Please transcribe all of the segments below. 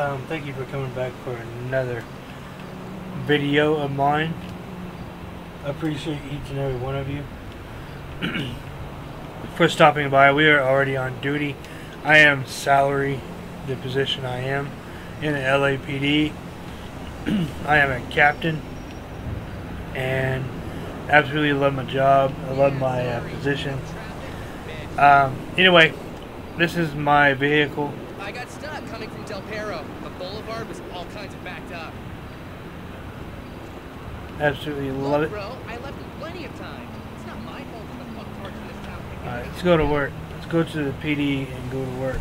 Um, thank you for coming back for another video of mine. Appreciate each and every one of you for stopping by. We are already on duty. I am salary, the position I am in the LAPD. I am a captain and absolutely love my job. I love my uh, position. Um, anyway, this is my vehicle. I got stuck coming from Del Perro. The boulevard was all kinds of backed up. Absolutely love it. bro, I left plenty of time. It's not my fault that the fuck parked in this town. Alright, let's go to work. Let's go to the PD and go to work.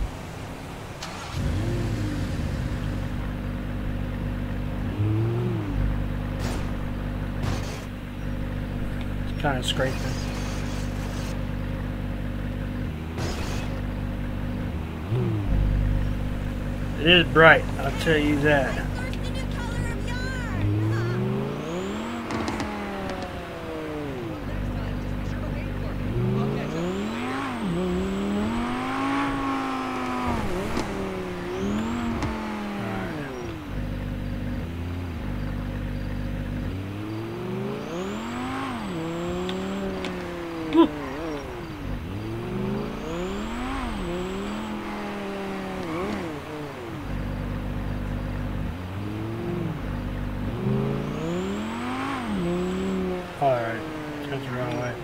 It's kind of scraping. It is bright, I'll tell you that. Next time, just be sure to wait for me. I'll catch up with you later. Alright, the wrong way.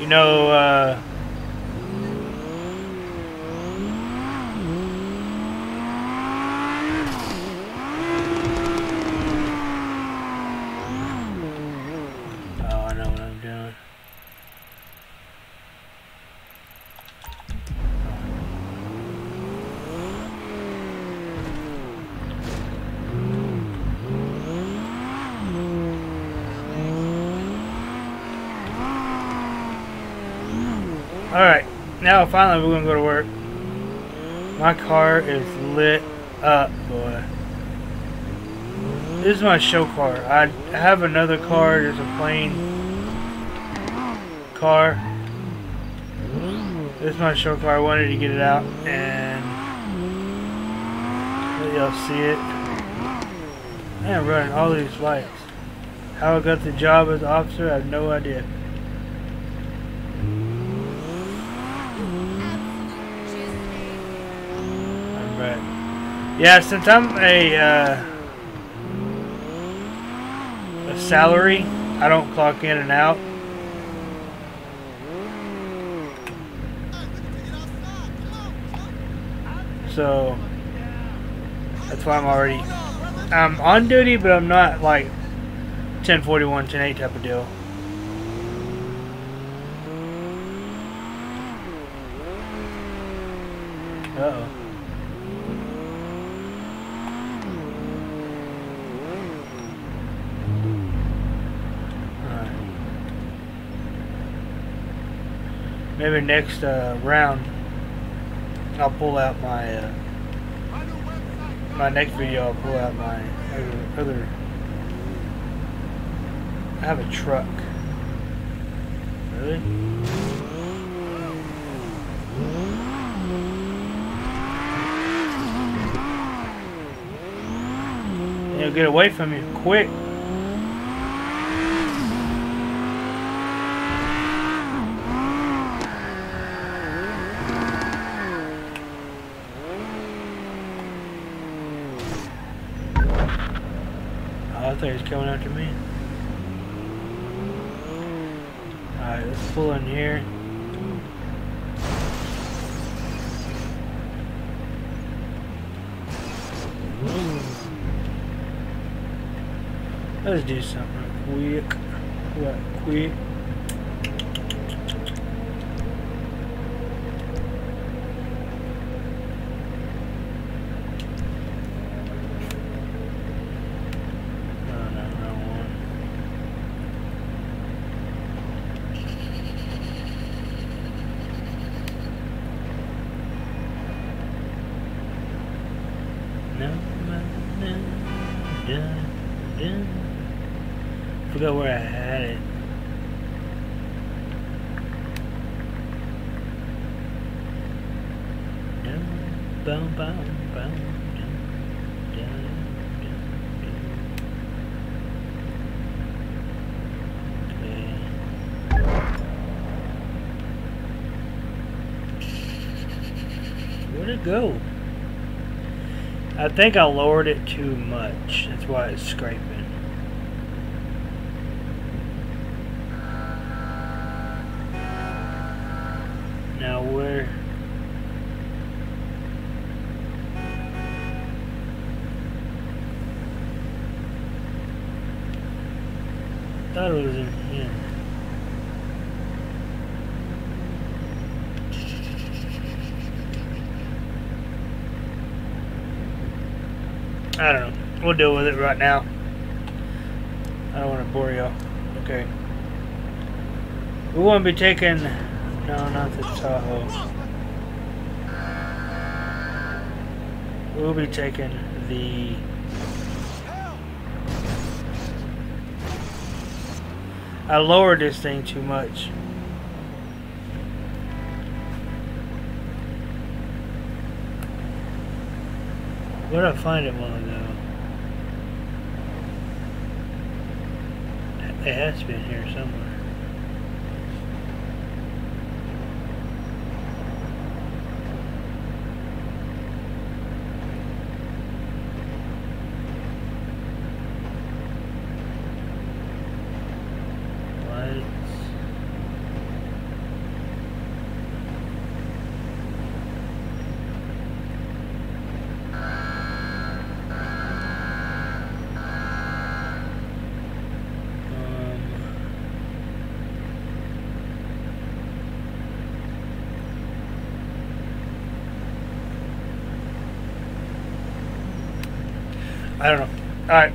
You know, uh... Oh, I know what I'm doing. Alright, now finally we're gonna go to work. My car is lit up, boy. This is my show car. I have another car, there's a plain car. This is my show car. I wanted to get it out and let y'all see it. I am running all these lights. How I got the job as officer, I have no idea. Right. Yeah, since I'm a uh, a salary, I don't clock in and out. So that's why I'm already I'm on duty, but I'm not like 1041, 108 type of deal. Uh oh. Alright. Maybe next uh, round I'll pull out my uh, my next video I'll pull out my other, I have a truck. Really? It'll get away from you quick. Thought he was coming after me. Alright, let's pull in here. Let's do something quick. What, quick? No, no, wrong one. No, no, no, dun, dun. Forgot where I had it. Boom, boom, boom. dun, dun, dun, dun. Okay. Where'd it go? I think I lowered it too much. That's why it's scraping. Right now. I don't want to bore y'all. Okay. We won't be taking. No, not the Tahoe. We'll be taking the. I lowered this thing too much. Where did I find it a while ago? It has to be in here somewhere. Lights. Um, I don't know. Alright.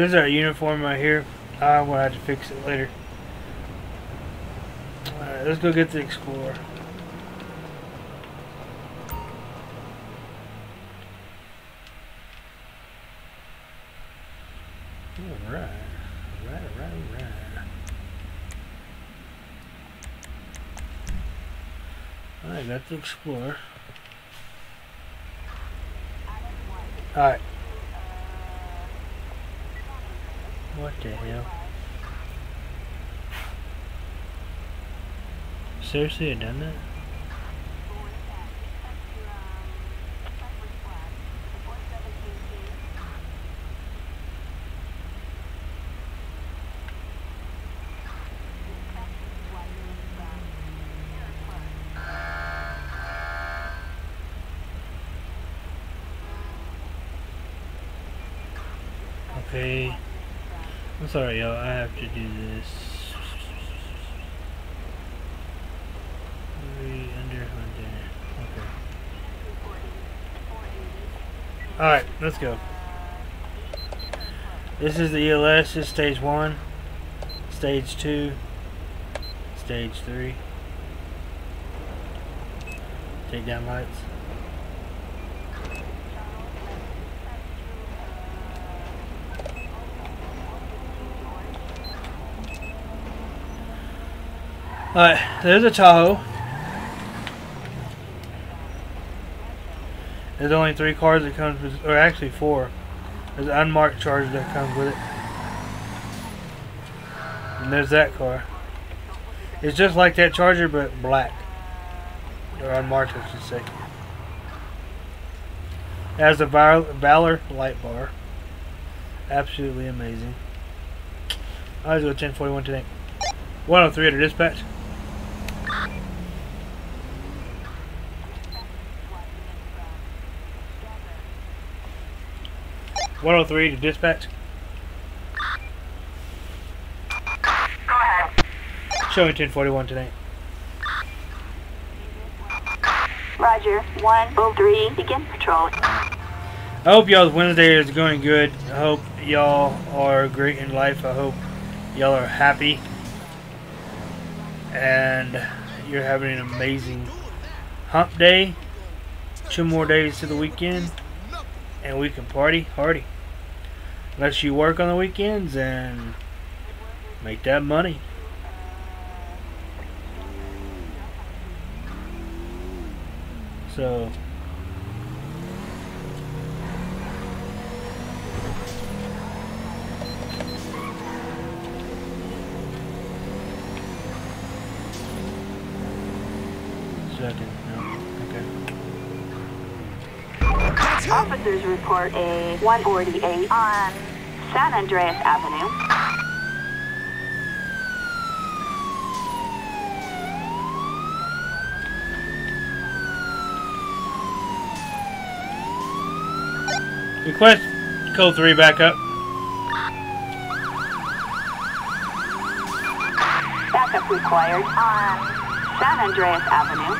This is our uniform right here. Ah, I'm gonna have to fix it later. Alright, let's go get the Explorer. Alright, alright, alright. Alright, got the Explorer. Alright. What the hell? Seriously, I done that? Okay. I'm sorry, y'all. I have to do this. Three under under. Okay. Alright, let's go. This is the ELS. This is stage one, stage two, stage three. Take down lights. Alright, there's a Tahoe. There's only three cars that comes with, or actually four. There's an unmarked Charger that comes with it. And there's that car. It's just like that Charger, but black. Or unmarked, I should say. It has a Val- Valor light bar. Absolutely amazing. I was go 1041 today. 103 at a dispatch. One hundred three to dispatch. Go ahead. Showing ten forty one today. Roger. 103. Begin patrol. I hope y'all's Wednesday is going good. I hope y'all are great in life. I hope y'all are happy. And you're having an amazing hump day. Two more days to the weekend and we can party hardy. Unless you work on the weekends and make that money. So Officers report a 148 on San Andreas Avenue. Request code 3 backup. Backup required on San Andreas Avenue.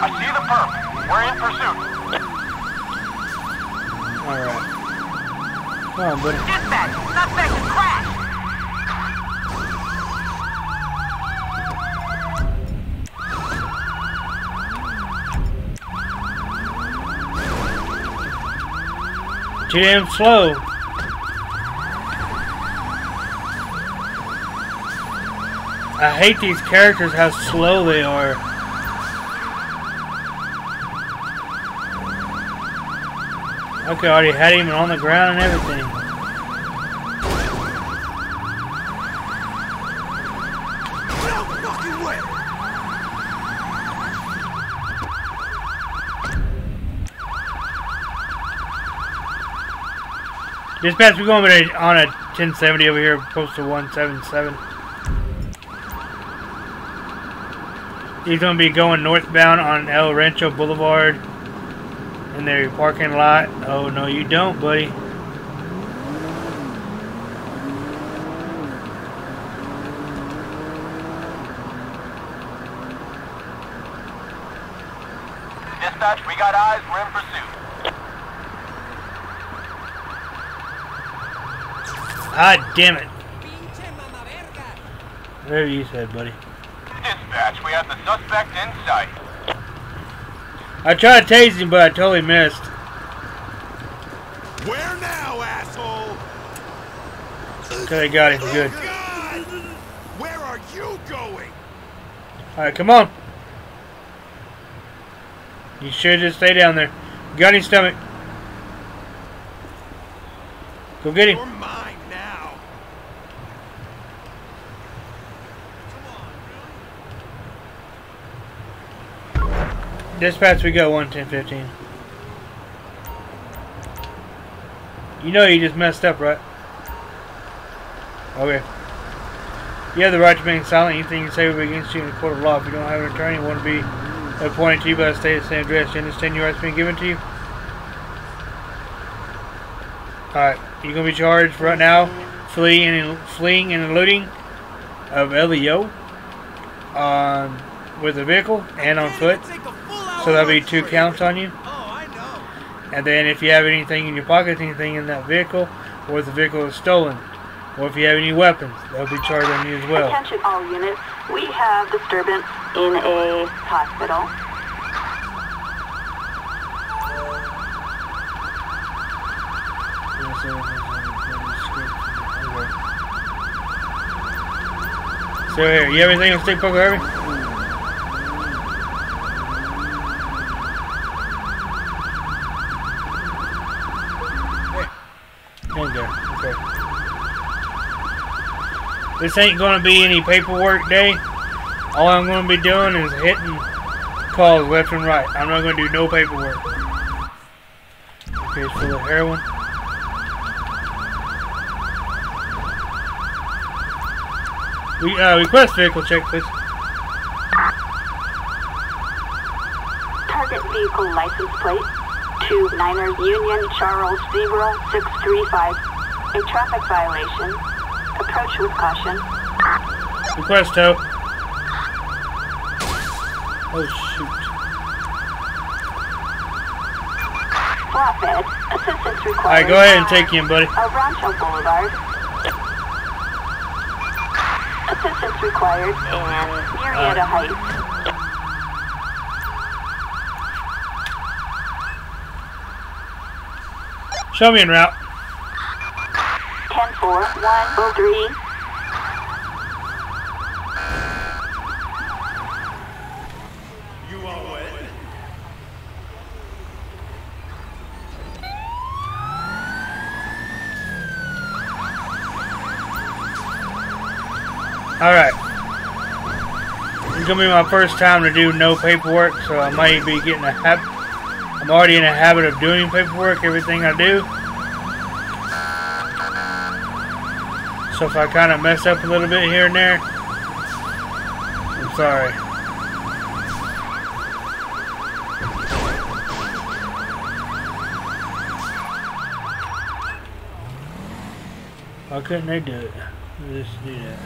I see the perp. We're in pursuit. Alright. Come on, buddy. Dispatch, suspect has crashed. Too damn slow. I hate these characters, how slow they are. Okay, I already had him on the ground and everything. Dispatch, we're going on a 1070 over here, postal 177. He's going to be going northbound on El Rancho Boulevard their parking lot. Oh, no, you don't, buddy. Dispatch, we got eyes. We're in pursuit. Ah, damn it. Whatever you said, buddy. Dispatch, we have the suspect in sight. I tried to tase him, but I totally missed. Where now, asshole? Okay, I got him good. Oh, God! Where are you going? Alright, come on. You should just stay down there. Got his stomach. Go get him. mine now. Dispatch, we go 11015. You know you just messed up, right? Okay. You have the right to remain silent. Anything you say will be against you in the court of law. If you don't have an attorney, you want to be appointed to you by the state of the same address. You understand your rights being given to you? Alright, you're going to be charged right now fleeing and, fleeing and eluding of LEO um, with a vehicle and on foot. So that'll be two counts on you. Oh, I know. And then if you have anything in your pocket, anything in that vehicle, or if the vehicle is stolen, or if you have any weapons, that'll be charged on you as well. Attention all units. We have disturbance in a hospital. So here, you have anything on stick poker, Harvey? In there. Okay. This ain't gonna be any paperwork day. All I'm gonna be doing is hitting calls left and right. I'm not gonna do no paperwork. Okay, full of heroin. We uh, request vehicle check, please. Target vehicle license plate. Two Niners Union Charles Zebra 635. A traffic violation. Approach with caution. Request help. Oh shoot. Flatbed. Assistance required. Alright, go ahead and take him, buddy. El Rancho Boulevard. Assistance required in Murrieta Heights. Show me en route four one oh three. You are wet. All right. It's gonna be my first time to do no paperwork, so I might be getting a habit. I'm already in a habit of doing paperwork, everything I do. So if I kind of mess up a little bit here and there, I'm sorry. Why couldn't they do it? Just do that.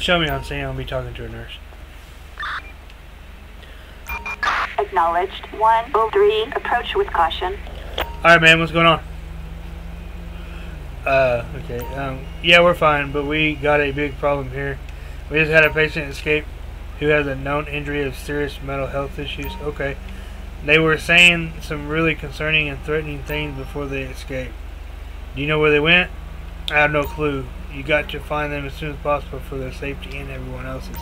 Show me on scene. I'll be talking to a nurse. Acknowledged. 103. Approach with caution. Alright, man, what's going on? Uh, okay. Um, yeah, we're fine, but we got a big problem here. We just had a patient escape who has a known injury of serious mental health issues. Okay. They were saying some really concerning and threatening things before they escaped. Do you know where they went? I have no clue. You got to find them as soon as possible for their safety and everyone else's.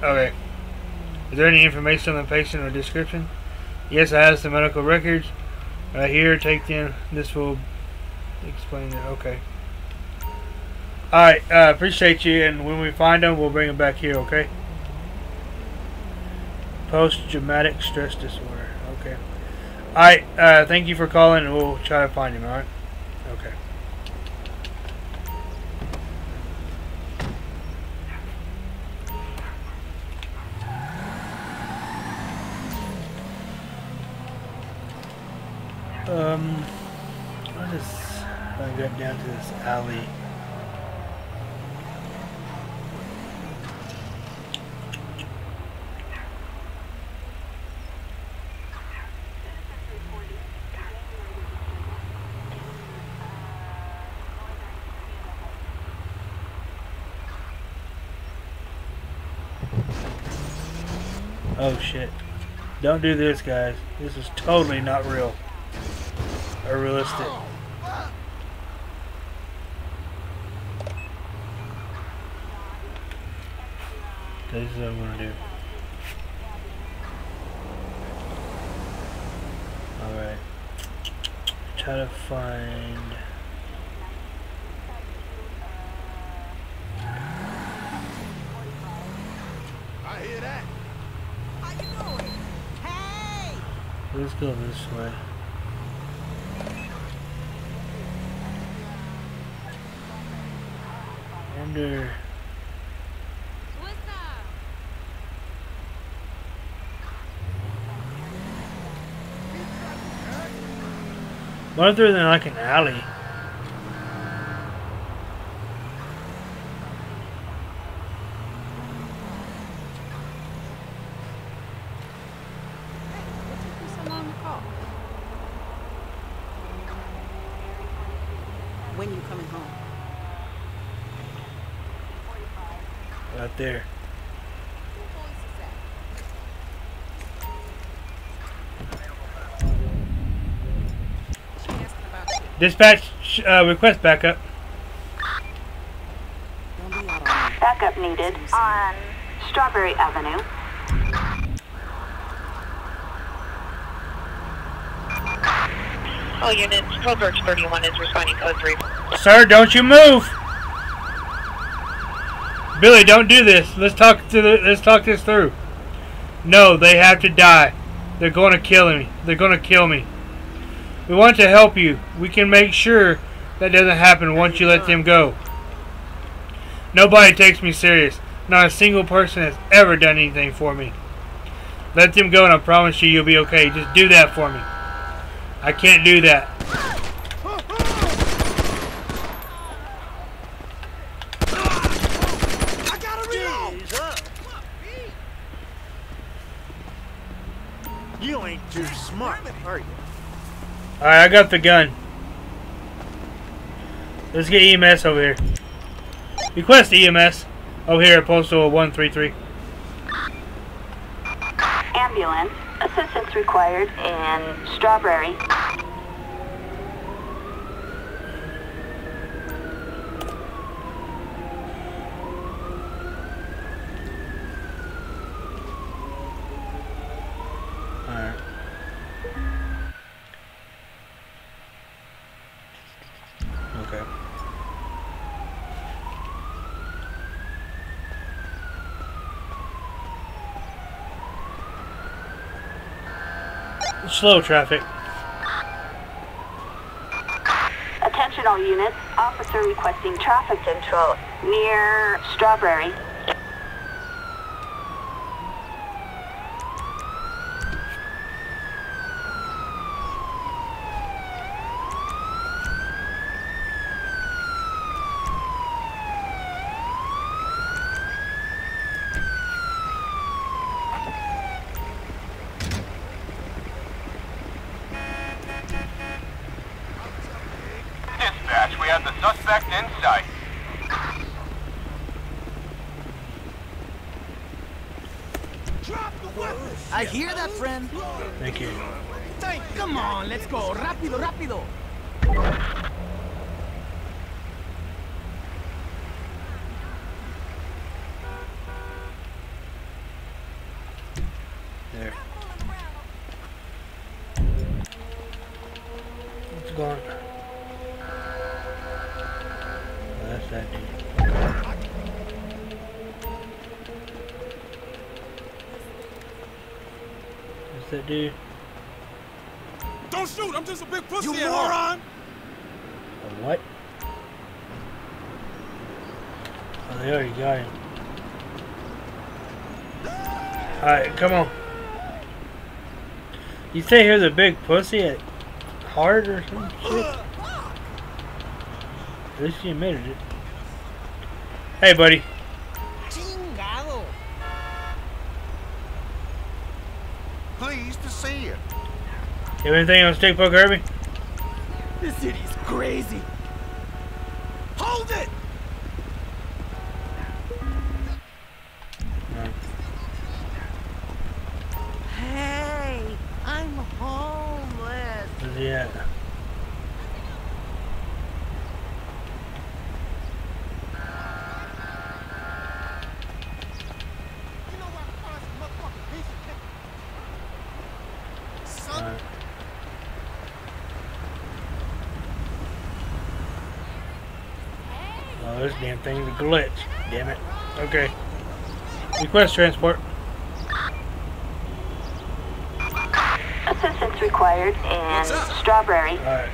Okay. Is there any information on the patient or description? Yes, I have some medical records. Right here, take them. This will explain it. Okay. Alright, uh, appreciate you, and when we find them, we'll bring them back here, okay? Post-traumatic stress disorder. Okay. Alright, uh, thank you for calling, and we'll try to find him, alright? Um, what is, I got down to this alley. Oh shit. Don't do this, guys. This is totally not real. Or realistic. This is what I'm gonna do. Alright. Try to find... I hear that. How you doing? Hey! Let's go this way. Wonder... If they're like an alley? What took you so long to call? When you coming home? Right there. She asking about you. Dispatch, uh, request backup. Don't be out on me. Backup needed on Strawberry Avenue. All units, Cobra 31 is responding code 3. Sir, don't you move! Billy, don't do this. Let's talk to the, let's talk this through. No, they have to die. They're going to kill me. They're going to kill me. We want to help you. We can make sure that doesn't happen once you let them go. Nobody takes me serious. Not a single person has ever done anything for me. Let them go and I promise you you'll be okay. Just do that for me. I can't do that. Alright, I got the gun. Let's get EMS over here. Request EMS over here at Postal 133. Ambulance. Assistance required in Strawberry. Alright. Okay. Slow traffic. Attention all units. Officer requesting traffic control near Strawberry. Big pussy. You moron! A what? Oh, they already got him. Alright, come on. You say here's a big pussy at heart or some shit? At least you admitted it. Hey, buddy. Have anything on stick poke, Herbie? This city's crazy. Hold it! Hey, I'm homeless. Where's he at? Alright. Oh, this damn thing a glitch. Damn it. Okay. Request transport. Assistance required in Strawberry. Alright.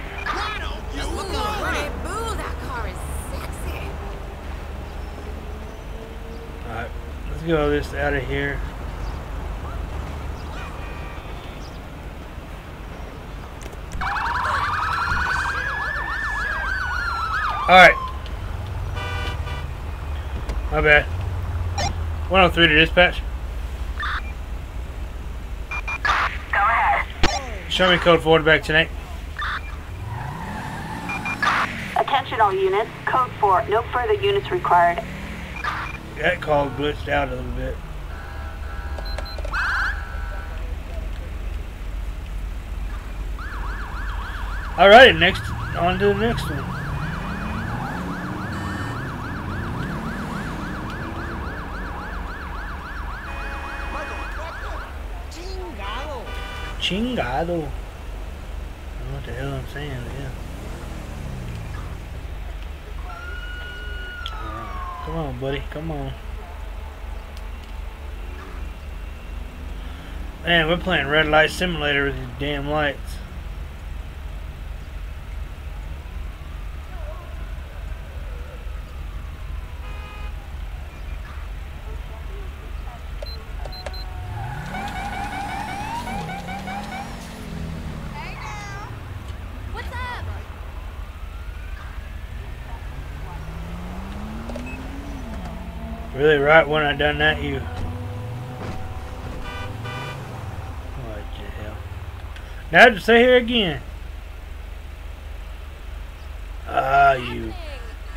Hey, boo, that car is sexy. Alright. Let's get all this out of here. Alright. My bad. 103 to dispatch. Go ahead. Show me code forward back tonight. Attention all units. Code 4. No further units required. That call glitched out a little bit. Alright, next on to the next one. Chingado. Chingado. I don't know what the hell I'm saying, yeah. Come on, buddy, come on. Man, we're playing Red Light Simulator with these damn lights. Right when I done that, you. What the hell? Now to stay here again. Ah, you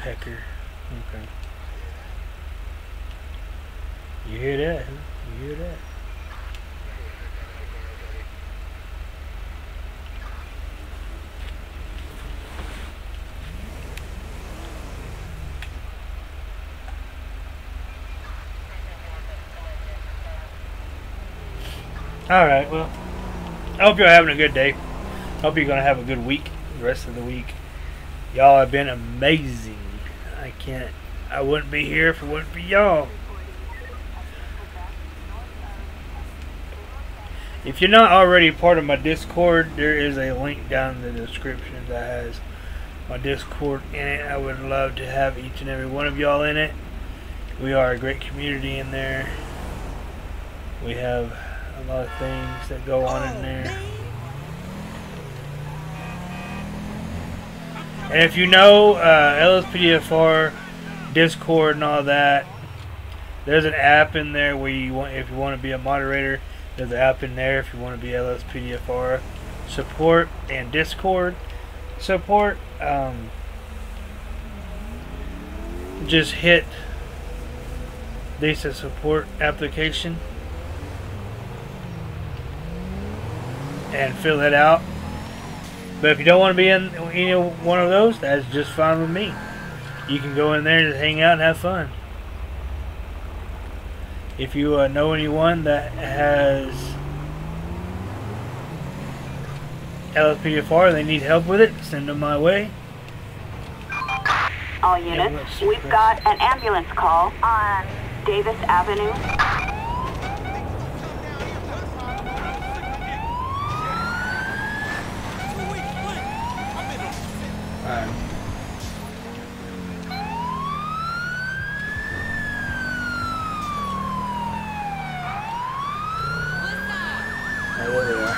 pecker. Okay. You hear that? Huh? You hear that? Alright, well, I hope you're having a good day. I Hope you're going to have a good week, the rest of the week. Y'all have been amazing. I can't. I wouldn't be here if it wasn't for y'all. If you're not already part of my Discord, there is a link down in the description that has my Discord in it. I would love to have each and every one of y'all in it. We are a great community in there. We have a lot of things that go on in there. And if you know uh, LSPDFR, Discord, and all that, there's an app in there where you want, if you want to be a moderator, there's an app in there if you want to be LSPDFR support and Discord support. Um, just hit this support application and fill it out. But if you don't want to be in any one of those, that's just fine with me. You can go in there and hang out and have fun. If you uh, know anyone that has LSPDFR, they need help with it, send them my way. All units, we've got an ambulance call on Davis Avenue. Alright. Right.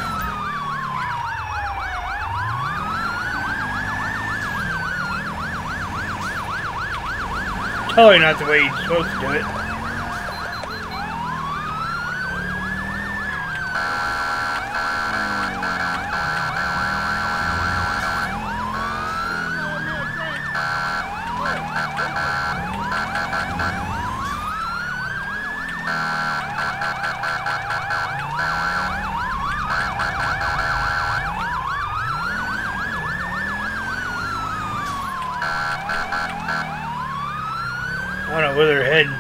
Totally not the way you're supposed to do it. I don't know where they're heading.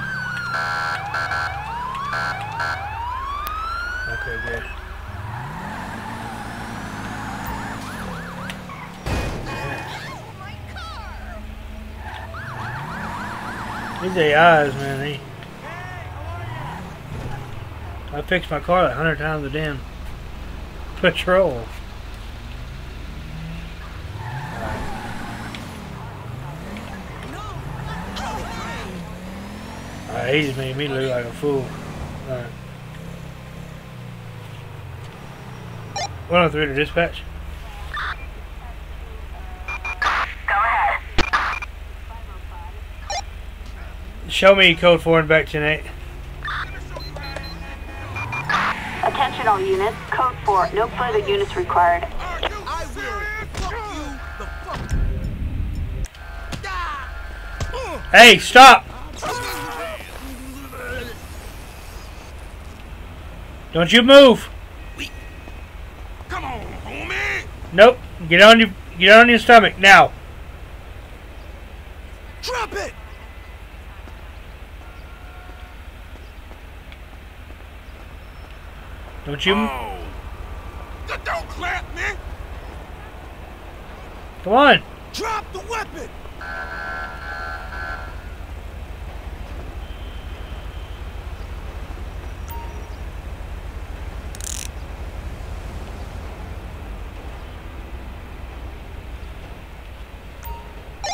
Okay, good. These AIs, man, they... I fixed my car like 100 times a damn patrol. Uh, Alright, he just made me look like a fool. Alright. 103 to dispatch. Show me code 4 and back 10 Attention all units, code 4, no further units required. I will fuck you the fuck. Hey, stop! Don't you move! Come on, homie. Nope. Get on your get on your stomach now. Drop it. Oh. Don't clap, man. come on. Drop the weapon.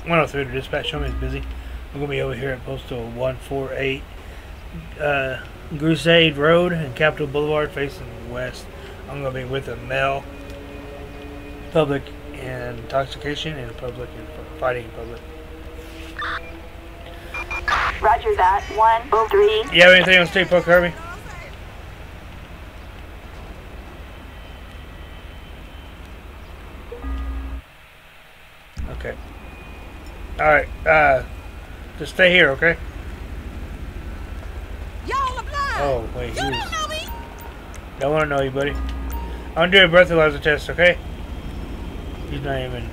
One oh three to dispatch. Show me it's busy. I'm gonna be over here at postal one four eight uh Crusade Road and Capital Boulevard facing west. I'm gonna be with a male public and intoxication and public and fighting in public. Roger that, 103. You have anything on State Park Kirby? Okay. Alright, uh, just stay here, okay? Y'all are blind. Oh, wait, you he don't was, know me. don't want to know you, buddy. I'm doing a breathalyzer test, okay? He's not even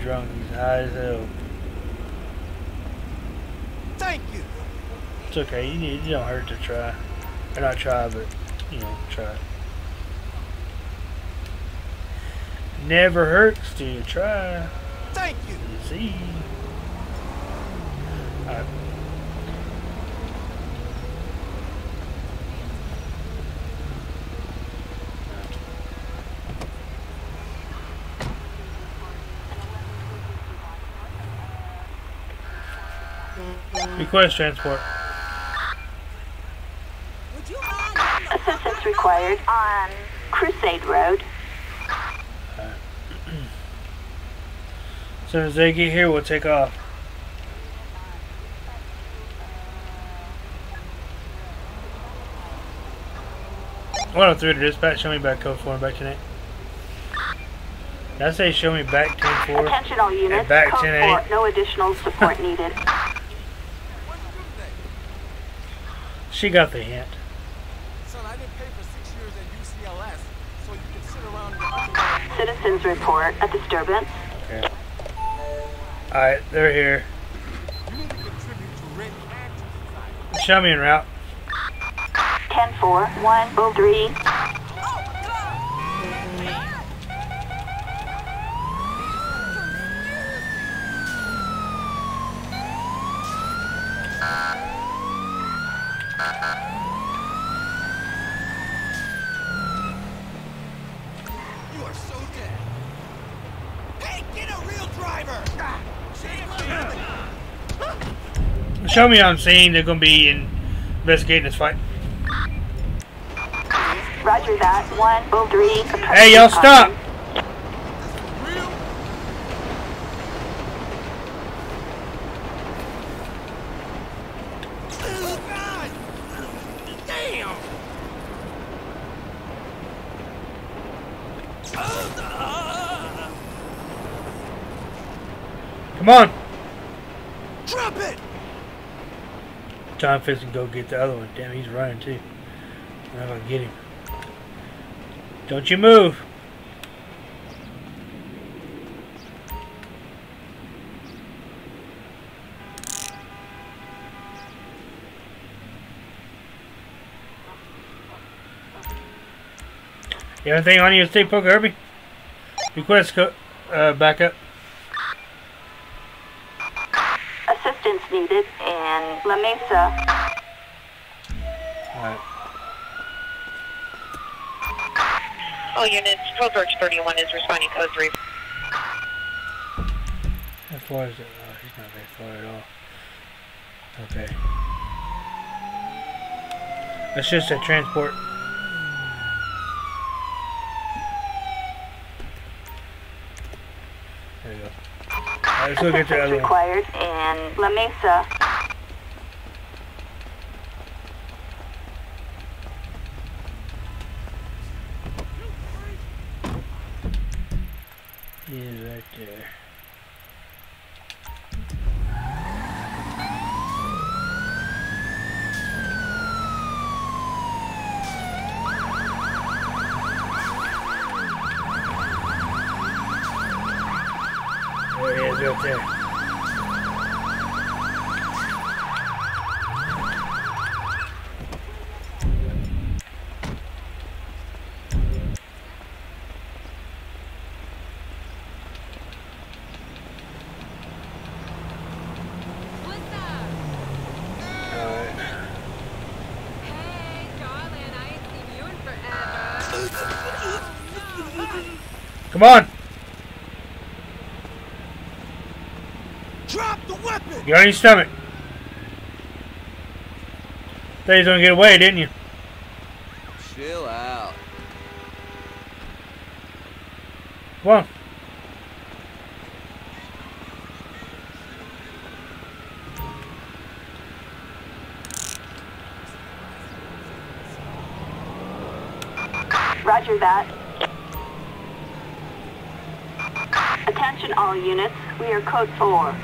drunk, he's high as hell. Thank you. It's okay, you, you don't hurt to try. Or not try, but, you know, try. Never hurts to try. Thank you. You see? Request transport. Would you mind? Assistance required on Crusade Road. As soon as they get here, we'll take off. One oh three to dispatch. Show me back code four back tonight. Did I say show me back ten four? Attention all units. back Code 10-8. 4, no additional support needed. She got the hint. Son, I for six years at UCLS, so you can sit around and... Citizens report a disturbance. Okay. Alright, they're here. You need to contribute to rent and to. Show me en route. 10 4, 1, 0, 3. Show me on scene. They're gonna be investigating this fight. Roger that. 103. Hey, y'all stop! Come on! Drop it! John Fitz can go get the other one. Damn, he's running too. I'm not gonna get him. Don't you move! You have anything on you, Steve Poker Herbie? Request uh, backup. Assistance needed in La Mesa. Alright. Oh, all units, Code Birch 31 is responding code 3. How far is it? Oh, he's not very far at all. Okay. That's just a transport. There you go. Alright, let's go get the Assistance other one. required in La Mesa. He's right there. There he is right there. What's up? Alright. Hey, darling, I ain't seen you in forever. Come on! Drop the weapon! Get on your stomach. Thought you was gonna get away, didn't you? Chill out. Come on. Roger that. All units. We are code 4.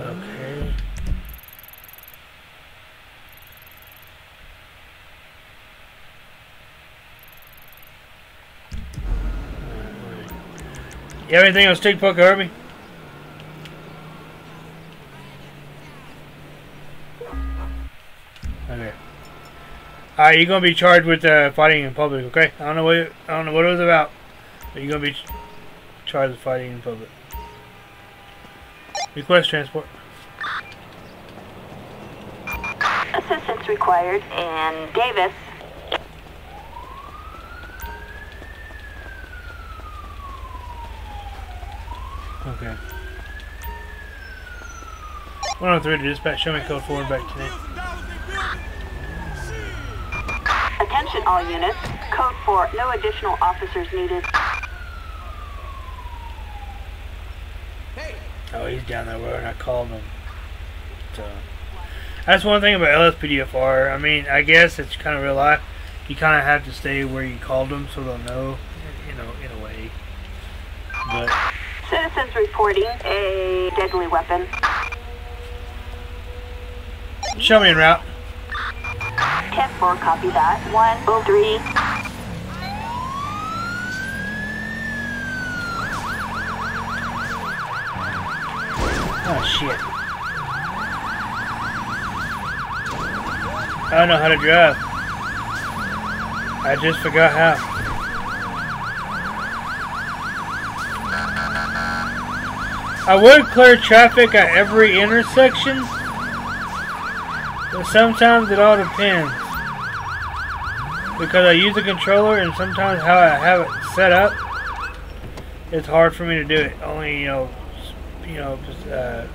Okay. You have anything on stick poker, Herbie? Okay. Alright, you're gonna be charged with uh, fighting in public, okay? I don't know what I don't know what it was about, but you're gonna be charged with fighting in public. Request transport. Assistance required in Davis. Okay. 103 to dispatch. Show me code 4 and back to me. Attention all units. Code 4. No additional officers needed. Hey, Oh, he's down that road, and I called him. So that's one thing about LSPDFR. I mean, I guess it's kind of real life. You kind of have to stay where you called them, so they'll know, you know, in a way. But Citizens reporting a deadly weapon. show me en route. 10-4, copy that. 103. Oh shit! I don't know how to drive. I just forgot how. I would clear traffic at every intersection, but sometimes it all depends. Because I use the controller and sometimes how I have it set up, it's hard for me to do it. Only, you know, you know, just, uh,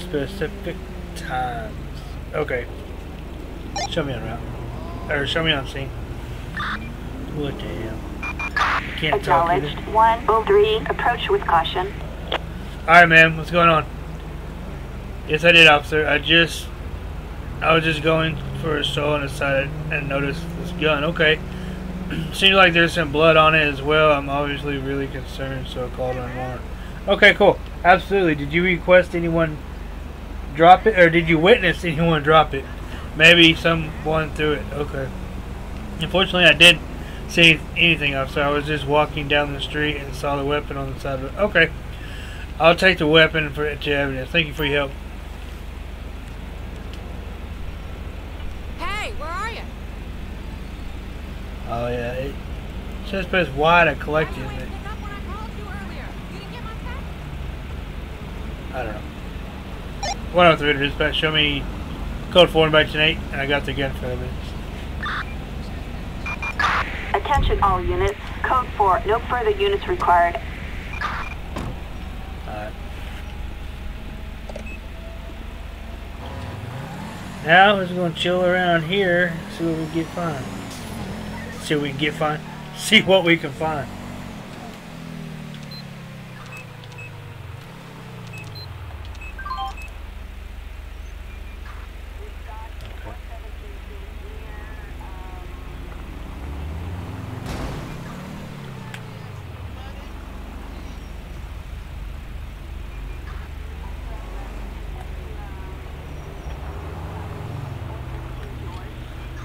specific times. Okay. Show me on route. Or show me on scene. What the hell? I can't talk either. Acknowledged. 103. Approach with caution. Alright, man. What's going on? Yes, I did, officer. I just... I was just going for a stroll and decided and noticed this gun. Okay. Seems like there's some blood on it as well. I'm obviously really concerned, so I called on warrant. Okay, cool. Absolutely. Did you request anyone drop it, or did you witness anyone drop it? Maybe someone threw it. Okay. Unfortunately, I didn't see anything of, so I was just walking down the street and saw the weapon on the side of it. Okay. I'll take the weapon for to evidence. Thank you for your help. Hey, where are you? Oh yeah, it just press Y to collect Why it. you but ain't pick up when I called you earlier? You didn't get my text? I don't know. 103 to dispatch. Show me code 4 and back to 8, and I got the gun for evidence. Attention all units. Code 4. No further units required. Alright. Now we're just gonna chill around here, see what we can get find. See what we can get find. See what we can find.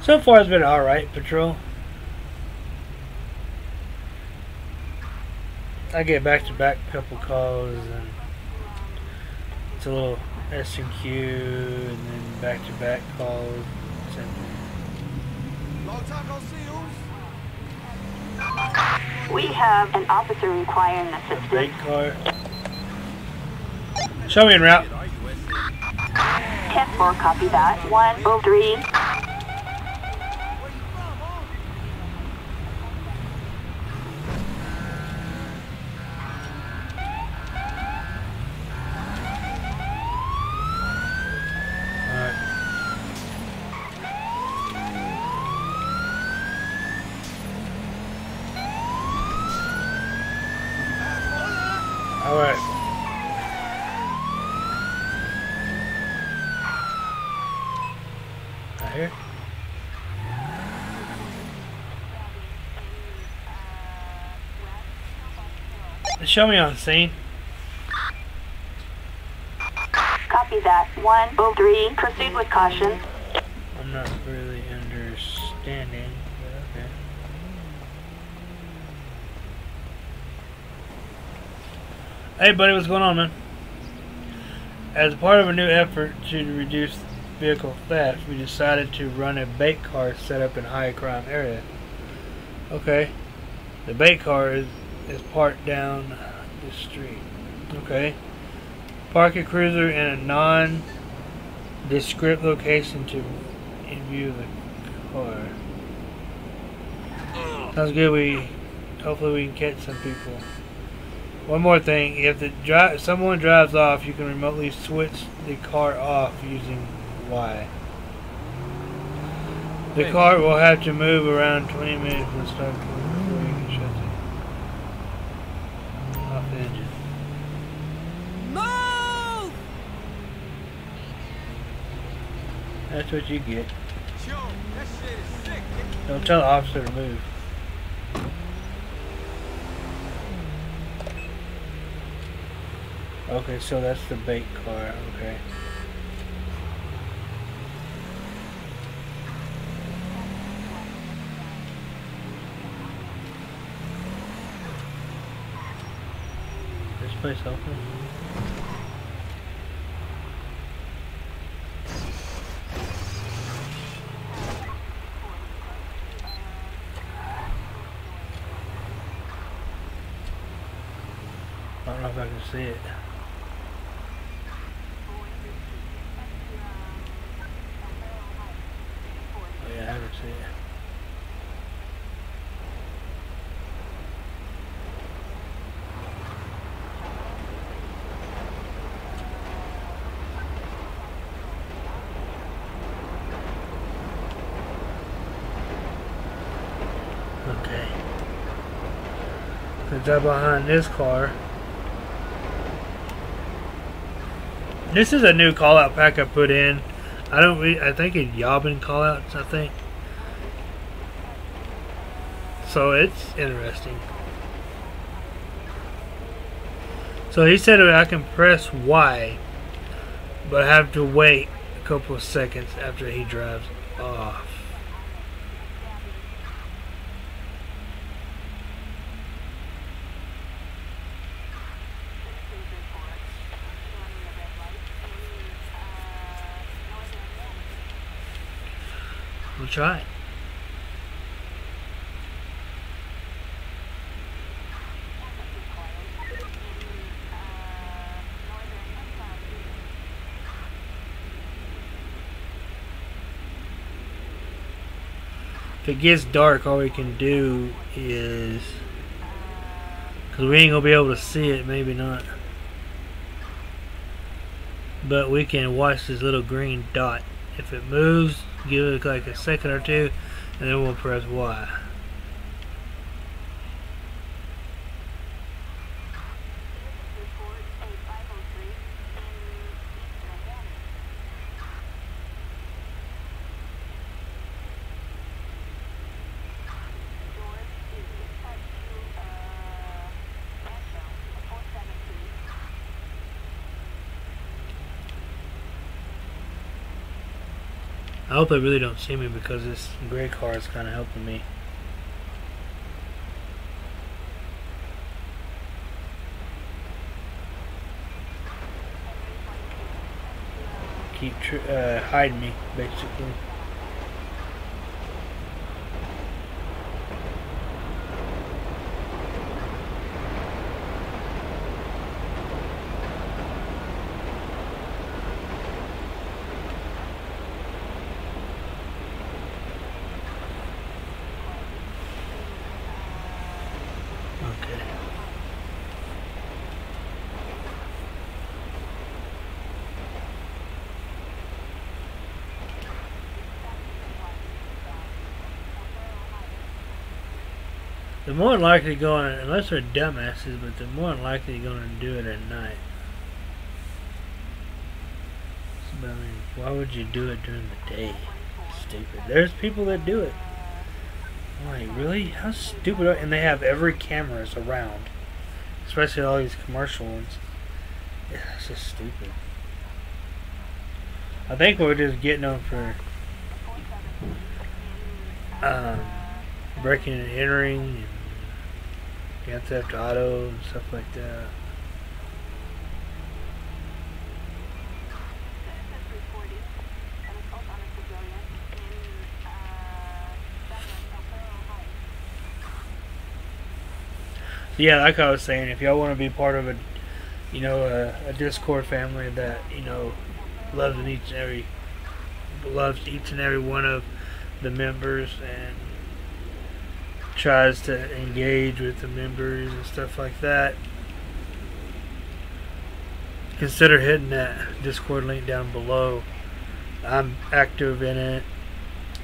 So far, it's been alright, patrol. I get back to back couple calls, and it's a little S and Q, and then back to back calls. Long time no see. We have an officer requiring assistance. Bait car. Show me en route. 10-4, copy that. 103. Alright. Alright. Right here. Show me on scene. Copy that. 103. Proceed with caution. I'm not really understanding, okay. Hey buddy, what's going on man? As part of a new effort to reduce vehicle theft, we decided to run a bait car set up in high crime area. Okay. The bait car is is parked down the street. Okay. Park a cruiser in a non-descript location to in view of the car. Sounds good. We hopefully we can catch some people. One more thing: if the dri- someone drives off, you can remotely switch the car off using Y. The car will have to move around 20 minutes and start before you can shut it off the engine. Move! That's what you get. Yo, that shit is sick. nigga. Don't tell the officer to move. Okay, so that's the bait car. Okay. This place open? I don't know if I can see it. Oh yeah, I can see it. Okay. It's up behind this car. This is a new call out pack I put in. I don't re- I think it's Yobbin call outs, I think. So it's interesting. So he said I can press Y, but I have to wait a couple of seconds after he drives off. We'll try. If it gets dark, all we can do is. Because we ain't going to be able to see it, maybe not. But we can watch this little green dot. If it moves, give it like a second or two, and then we'll press Y. I hope they really don't see me because this gray car is kind of helping me. Keep uh, hiding me, basically. Okay. They're more likely going, unless they're dumbasses, but they're more likely going to do it at night. I mean, why would you do it during the day? Stupid. There's people that do it. I'm like, really? How stupid are And they have every cameras around. Especially all these commercial ones. Yeah, it's just stupid. I think we're just getting them for um, breaking and entering and Grand Theft Auto and stuff like that. Yeah, like I was saying, if y'all want to be part of a, you know, a, a Discord family that you know loves each and every loves each and every one of the members and tries to engage with the members and stuff like that, consider hitting that Discord link down below. I'm active in it.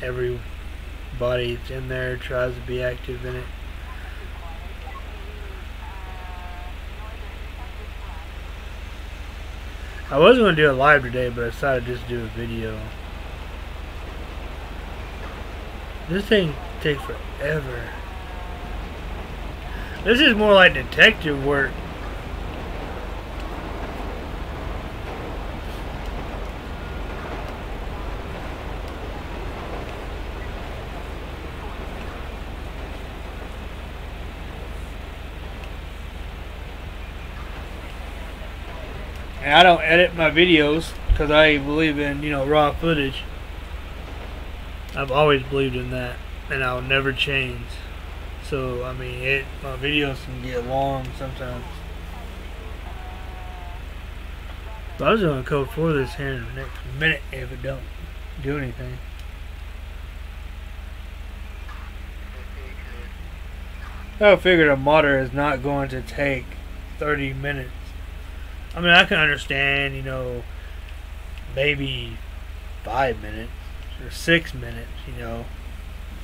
Everybody that's in there tries to be active in it. I was going to do it live today, but I decided to just do a video. This thing takes forever. This is more like detective work. And I don't edit my videos because I believe in, you know, raw footage. I've always believed in that, and I'll never change. So, I mean, it my videos can get long sometimes. But I was to code for this here in the next minute if it don't do anything. I figured a modder is not going to take 30 minutes. I mean, I can understand, you know, maybe five minutes or six minutes, you know,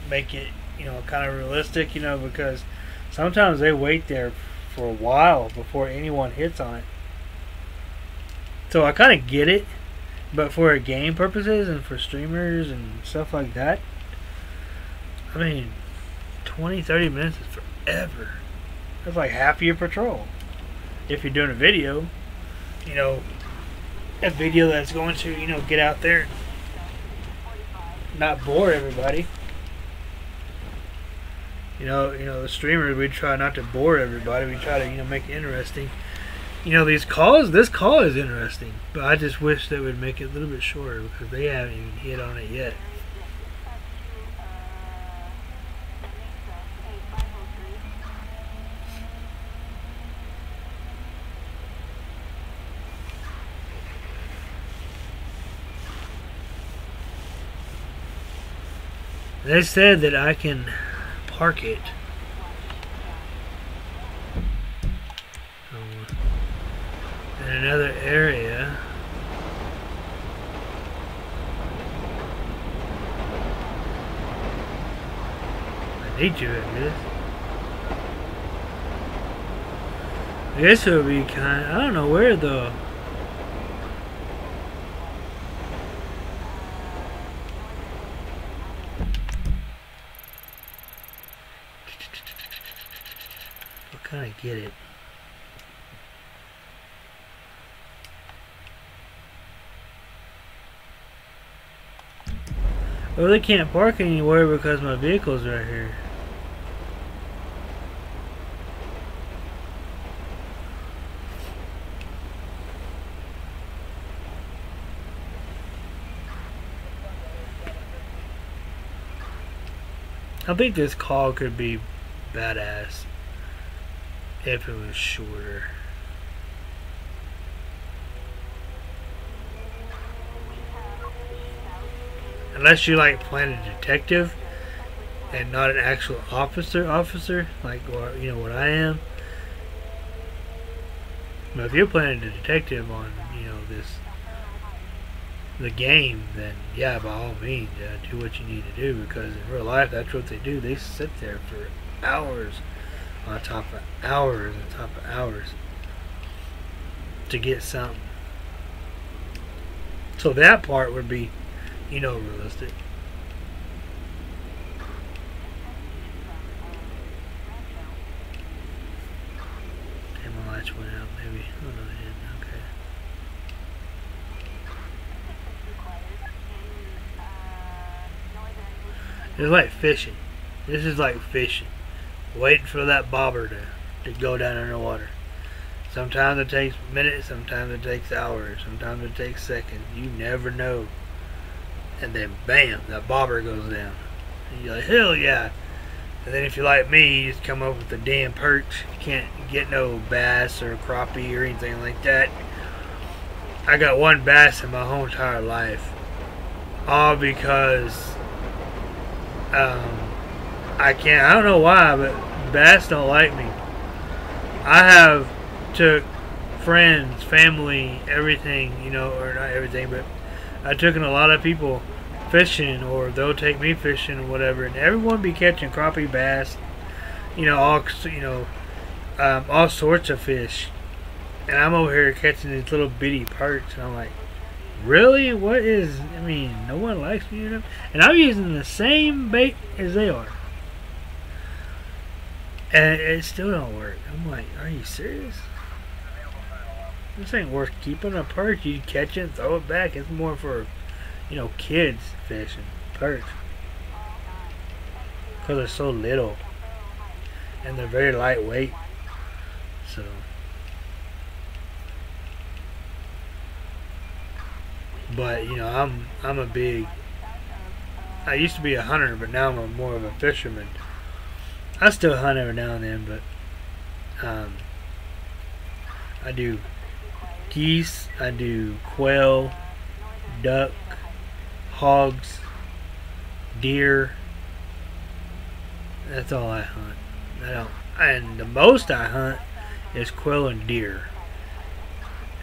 make it, you know, kind of realistic, you know, because sometimes they wait there for a while before anyone hits on it. So I kind of get it, but for game purposes and for streamers and stuff like that, I mean, 20, 30 minutes is forever. That's like half your patrol. If you're doing a video, you know, a video that's going to, you know, get out there not bore everybody. You know, you know, the streamers we try not to bore everybody. We try to, you know, make it interesting. You know, these calls, this call is interesting, but I just wish they would make it a little bit shorter because they haven't even hit on it yet. They said that I can park it. In another area. I need you, I guess. I guess it would be kind I don't know where though. Get it. Well, they can't park anywhere because my vehicle's right here. I think this call could be badass if it was shorter. Unless you like playing a detective and not an actual officer officer, like or, you know what I am. But if you're playing a detective on, you know, this the game, then yeah, by all means, do what you need to do because in real life, that's what they do. They sit there for hours on top of hours on top of hours to get something. So that part would be, you know, realistic. Okay, my lights went out, maybe. Oh no, they didn't. Okay. It's like fishing. This is like fishing. Waiting for that bobber to, to go down underwater. Sometimes it takes minutes, sometimes it takes hours, sometimes it takes seconds. You never know. And then bam, that bobber goes down. And you're like, hell yeah. And then if you're like me, you just come up with a damn perch. You can't get no bass or crappie or anything like that. I got one bass in my whole entire life. All because um, I can't. I don't know why, but bass don't like me. I have took friends, family, everything, you know, or not everything, but I took in a lot of people fishing, or they'll take me fishing, or whatever, and everyone be catching crappie, bass, you know, all you know, um, all sorts of fish, and I'm over here catching these little bitty perch, and I'm like, really? What is? I mean, no one likes me, and I'm using the same bait as they are. And it still don't work. I'm like, are you serious? This ain't worth keeping a perch. You catch it throw it back. It's more for, you know, kids fishing. Perch. Because they're so little. And they're very lightweight. So. But, you know, I'm I'm a big I used to be a hunter, but now I'm more of a fisherman. I still hunt every now and then, but um, I do geese, I do quail, duck, hogs, deer. That's all I hunt. I don't, and the most I hunt is quail and deer.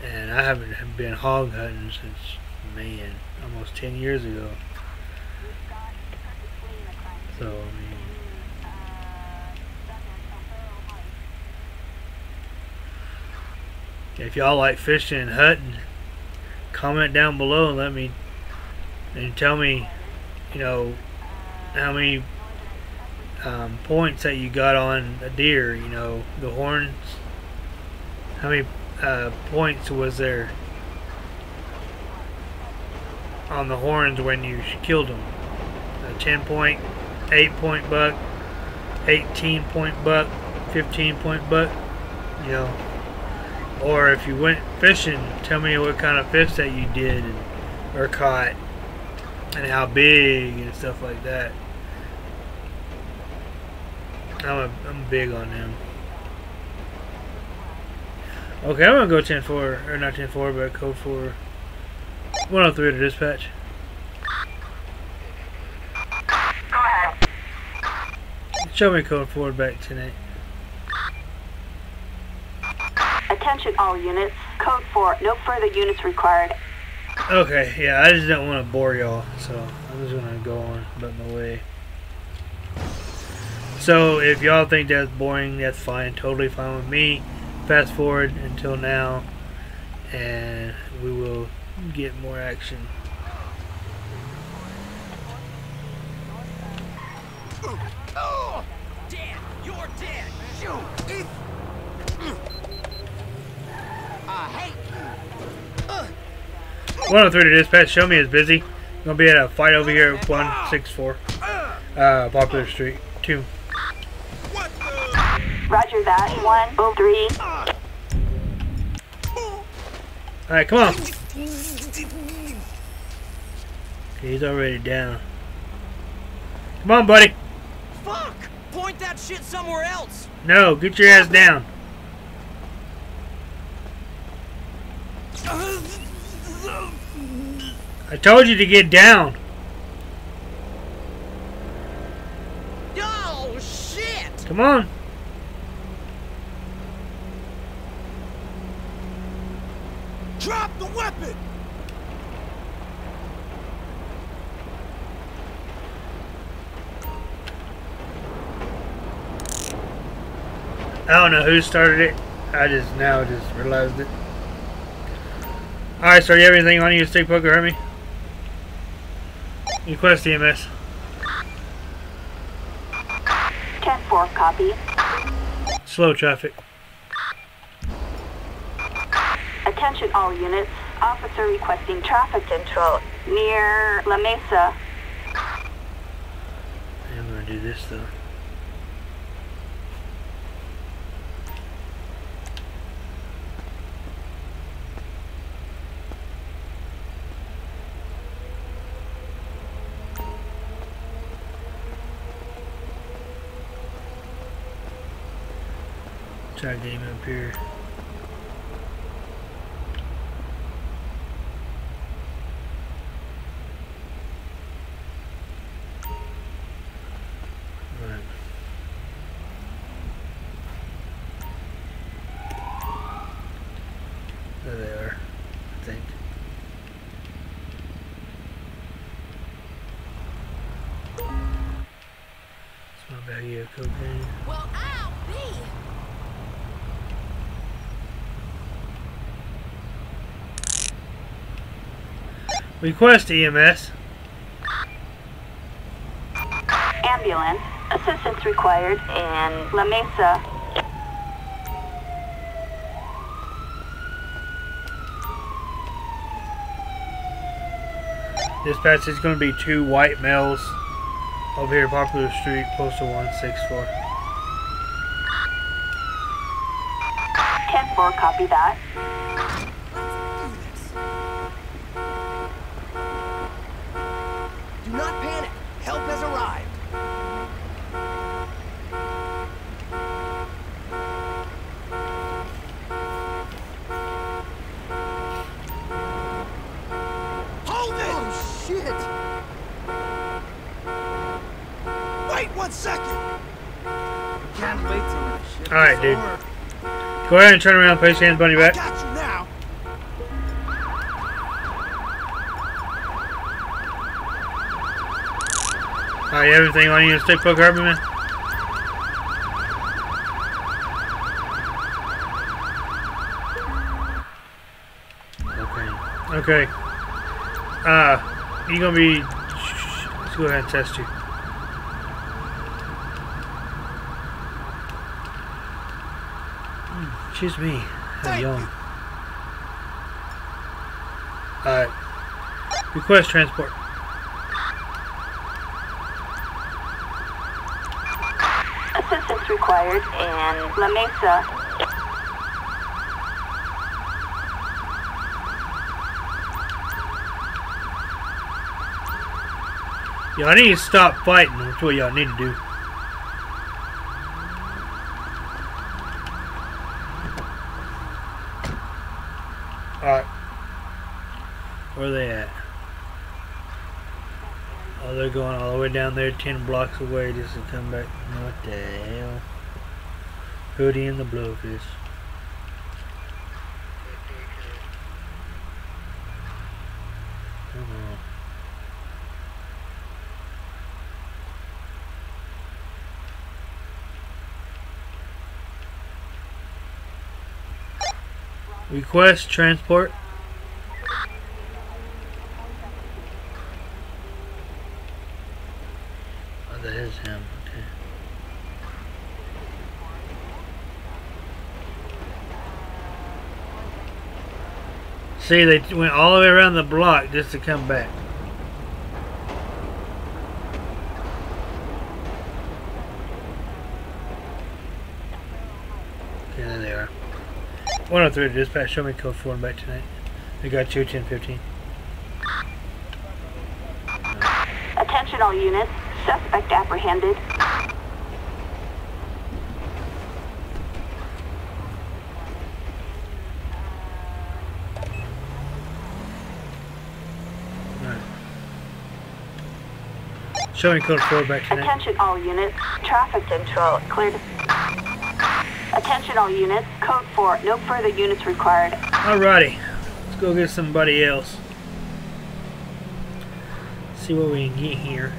And I haven't been hog hunting since man, almost ten years ago. So I mean. If y'all like fishing and hunting, comment down below and let me and tell me, you know, how many um, points that you got on a deer. You know, the horns. How many uh, points was there on the horns when you killed them? A 10 point, 8 point buck, 18 point buck, 15 point buck. You know or if you went fishing, tell me what kind of fish that you did and, or caught and how big and stuff like that. I'm, a, I'm big on them. Okay, I'm gonna go 10 4, or not 10 4, but code 4 103 to dispatch. Go ahead. Show me code 4 back tonight. Attention all units. Code 4. No further units required. Okay, yeah, I just don't want to bore y'all, so I'm just gonna go on about my way. So if y'all think that's boring, that's fine, totally fine with me. Fast forward until now, and we will get more action. Oh! Dead! You're dead! Shoot! I hate you! 103 to dispatch, show me is busy. Gonna be at a fight over here at 164, uh, Popular Street, 2. What the? Roger that. 103. Alright, come on. He's already down. Come on, buddy. Fuck! Point that shit somewhere else! No, get your ass down. I told you to get down. Oh, shit! Come on. Drop the weapon! I don't know who started it. I just now just realized it. Alright, so you have anything on you, stick poker, hurt me? Request EMS. 10-4 copy. Slow traffic. Attention all units. Officer requesting traffic control near La Mesa. I'm gonna do this though. Get him up here. Right. There they are, I think. Small baggie of cocaine. Request EMS. Ambulance. Assistance required in La Mesa. Dispatch is going to be two white males over here, Popular Street, postal 164. 10-4, copy that. Do not panic. Help has arrived. Hold it! Oh, shit! Wait one second! Can't wait till that shit All right, is dude. over. Go ahead and turn around, place your hands behind your back. Got you now! Alright, everything on you, stick poke harbor man. Okay. Okay. Uh, you gonna be. Let's go ahead and test you. Excuse me. I'm Thank young. you. Alright. Uh, request transport. Assistance required in La Mesa. Y'all need to stop fighting. That's what y'all need to do. Alright. Where are they at? Oh, they're going all the way down there 10 blocks away just to come back. What the hell? Hoodie and the Blowfish. Request transport. Oh, that is him. Okay. See, they went all the way around the block just to come back. Okay, there they are. 103 to dispatch, show me code 4 and back tonight. I got you, 1015. Attention all units. Suspect apprehended. Alright. Code 4 back. Attention all units. Traffic control cleared. Attention all units. Code 4. No further units required. Alrighty. Let's go get somebody else. See what we can get here.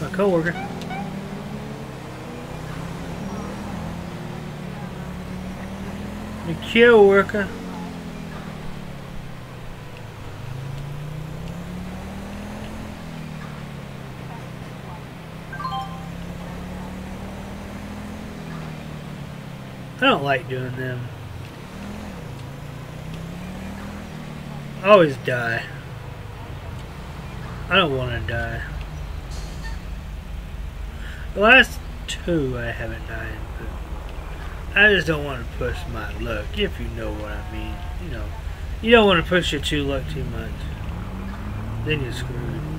My coworker. My coworker. I don't like doing them. I always die. I don't want to die. The last two I haven't died, but I just don't want to push my luck, if you know what I mean. You know, you don't want to push your two luck too much. Then you're screwed.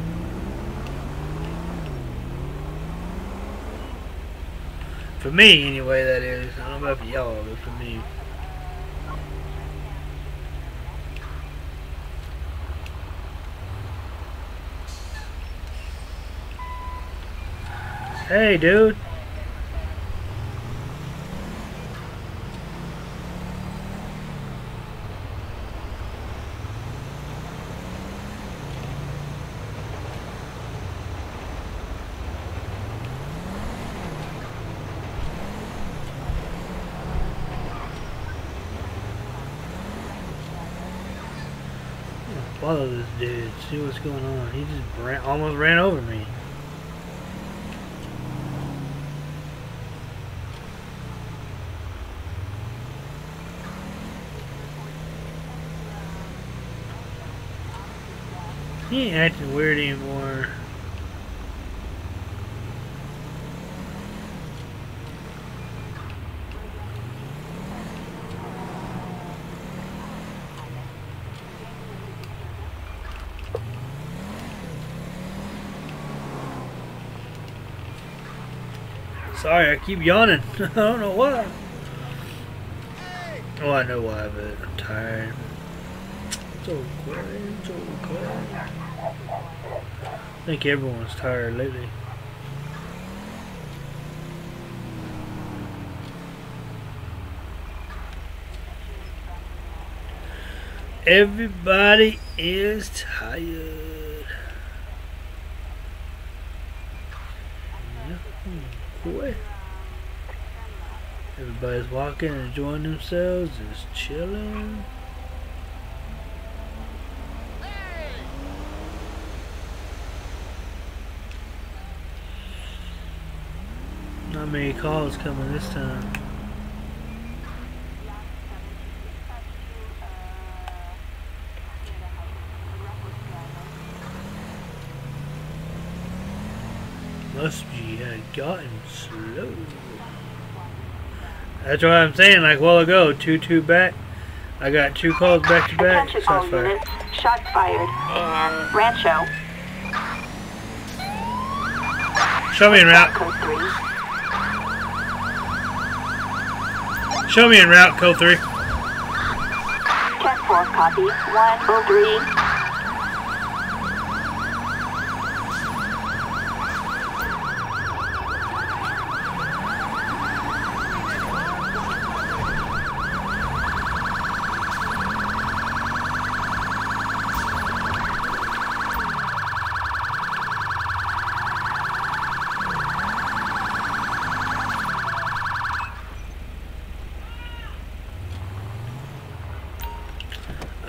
For me, anyway, that is. I don't know about y'all, but for me. Hey, dude. Follow this dude. See what's going on. He just ran, almost ran over me. He ain't acting weird anymore. Sorry, I keep yawning. I don't know why. Oh, I know why, but I'm tired. It's okay. It's okay. I think everyone's tired lately. Everybody is tired. Yeah, boy. Everybody's walking, and enjoying themselves, just chilling. Not many calls coming this time. Must be had gotten slow. That's what I'm saying, like a while ago, 2-2 back. I got two calls back to back. Attention all fired. units. Shots fired in Rancho. Show me en route. Code 3. Show me en route, code 3. 10-4 copy. 103.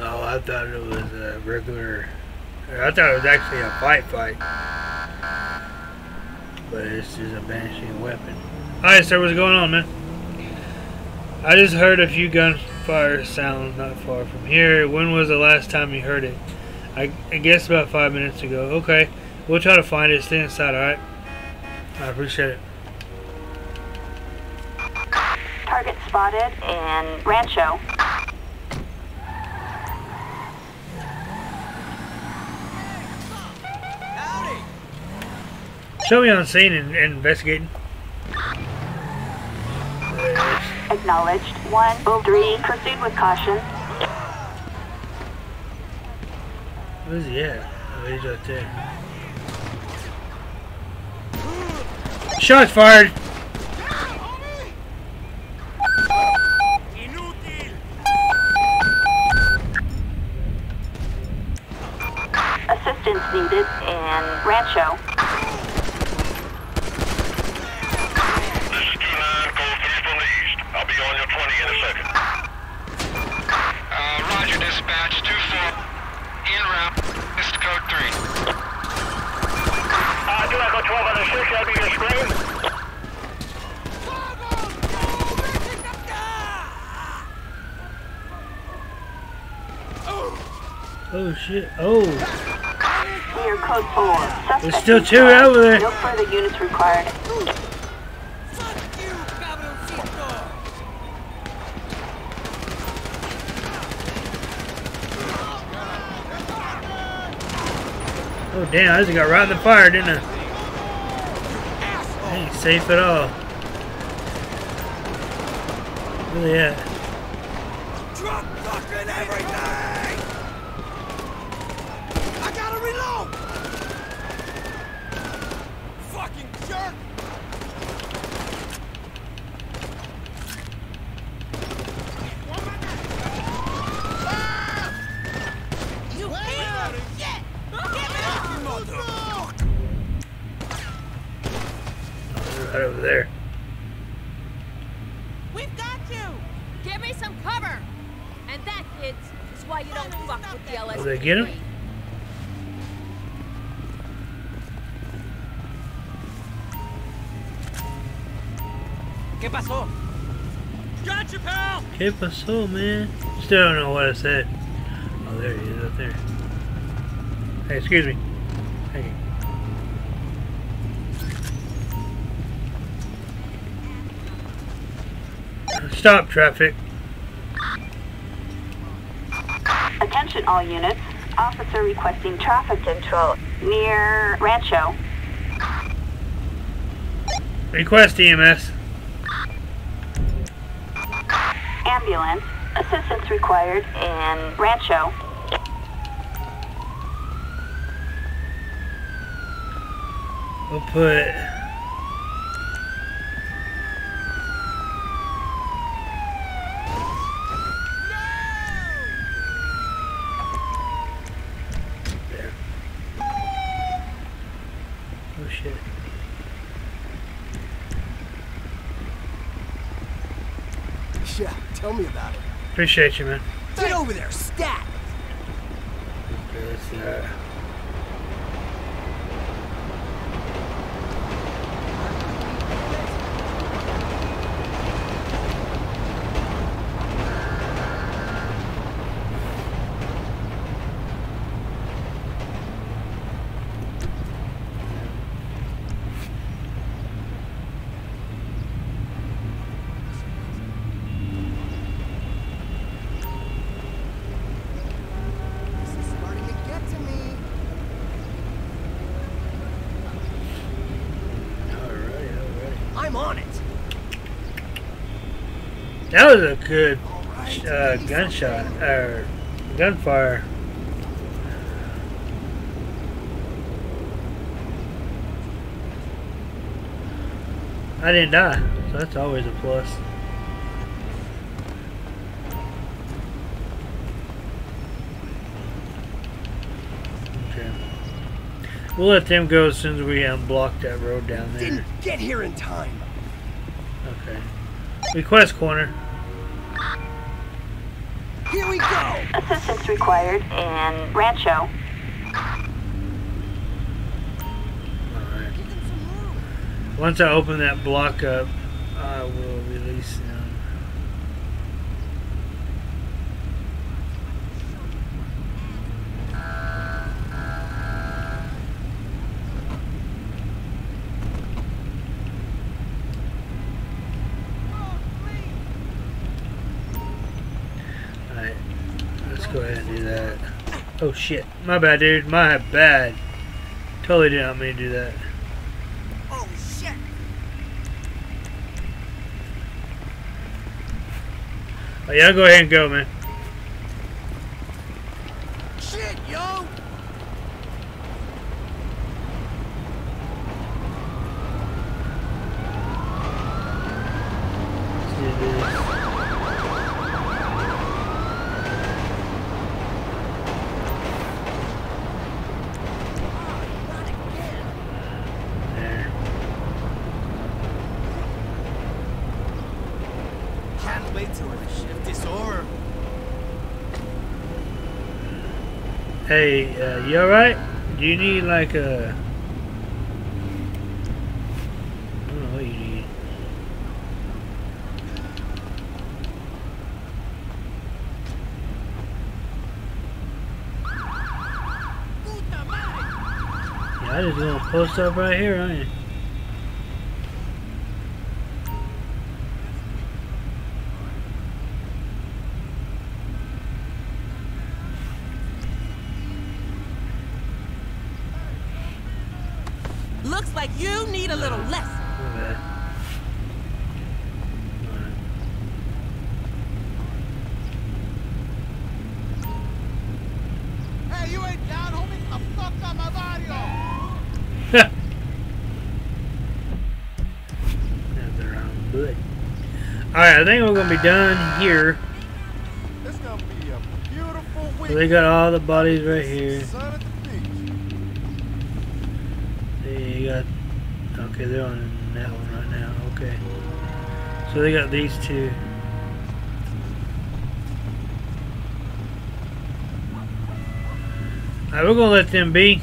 Oh, I thought it was a regular. I thought it was actually a fight fight. But it's just a vanishing weapon. Alright, sir, what's going on, man? I just heard a few gunfire sounds not far from here. When was the last time you heard it? I, I guess about five minutes ago. Okay, we'll try to find it. Stay inside, alright? I appreciate it. Target spotted in Rancho. Show me on scene and, and investigating. Acknowledged. 103. Proceed with caution. Where's he at? Oh, he's right there. Shots fired! Still two over there. No further units required. Fuck you, cabroncito! Oh damn, I just got right in the fire, didn't I? I ain't safe at all. They at? Drop fucking everything! I gotta reload! Fucking jerk! You piece of shit! Get me off! They're right over there. We've got you! Give me some cover! And that, kids, is why you don't fuck with the LSPD. Oh, they get him? ¿Qué pasó? Gotcha, ¿Qué pasó, man? Still don't know what I said. Oh, there he is up there. Hey, excuse me. Hey. Stop traffic. Attention all units. Officer requesting traffic control near Rancho. Request EMS. Ambulance. Assistance required in Rancho. We'll put. There. Oh shit. Yeah, tell me about it. Appreciate you, man. Get over there, stat! Okay, let's see that. This is starting to get to me. Alright, alright. I'm on it. That was a good uh, gunshot or gunfire. I didn't die, so that's always a plus. Okay. We'll let them go as soon as we unblock that road down there. Didn't get here in time. Okay. Request coroner. Required in Rancho. Once I open that block up, I will release them. Alright, let's go ahead and do that. Oh shit, my bad dude, my bad. Totally did not mean to do that. Oh shit! Oh, yeah, go ahead and go, man. Shit, yo! Let's do this. There. Can't wait till the shift is over. Hey, uh, you alright? Do you need like a... I don't know what you need. Yeah, I just gonna post up right here, aren't you? Looks like you need a little lesson. My bad. Alright. But alright, I think we're gonna be done here. It's gonna be a beautiful week. So they got all the bodies right here. Sun at the beach. They got okay, they're on that one right now. Okay. So they got these two. Alright, we're gonna let them be.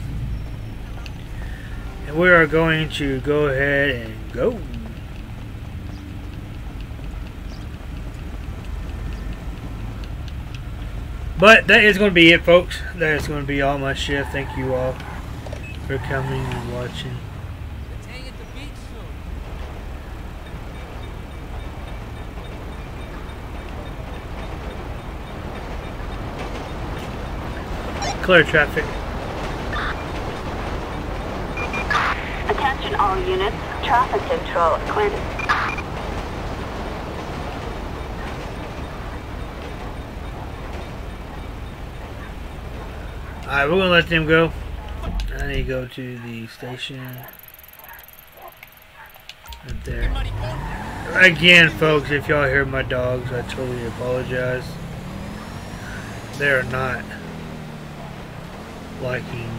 And we are going to go ahead and go. But that is going to be it, folks. That is going to be all my shift. Thank you all for coming and watching. Clear traffic. Attention all units. Traffic control cleared. Alright, we're to let them go. I need to go to the station. Right there. Again, folks, if y'all hear my dogs, I totally apologize. They're not liking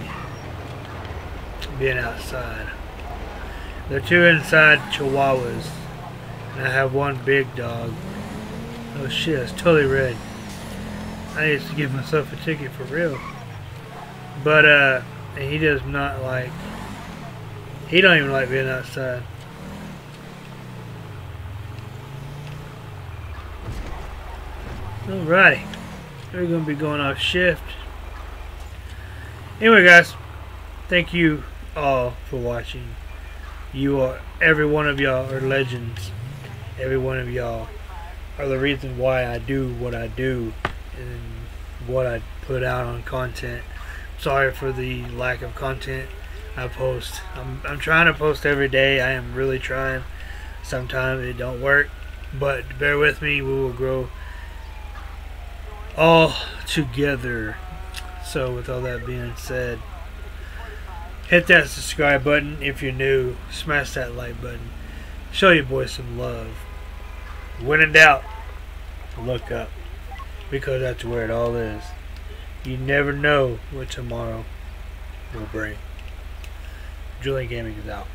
being outside. They're two inside chihuahuas. And I have one big dog. Oh shit, it's totally red. I need to give myself a ticket for real. But uh he does not like he don't even like being outside. Alrighty. We're gonna be going off shift. Anyway guys, thank you all for watching. You are every one of y'all are legends. Every one of y'all are the reason why I do what I do and what I put out on content. Sorry for the lack of content I post. I'm, I'm trying to post every day. I am really trying. Sometimes it don't work, but bear with me. We will grow all together. So with all that being said, hit that subscribe button if you're new. Smash that like button. Show your boys some love. When in doubt, look up. Because that's where it all is. You never know what tomorrow will bring. Adrenaline Gaming is out.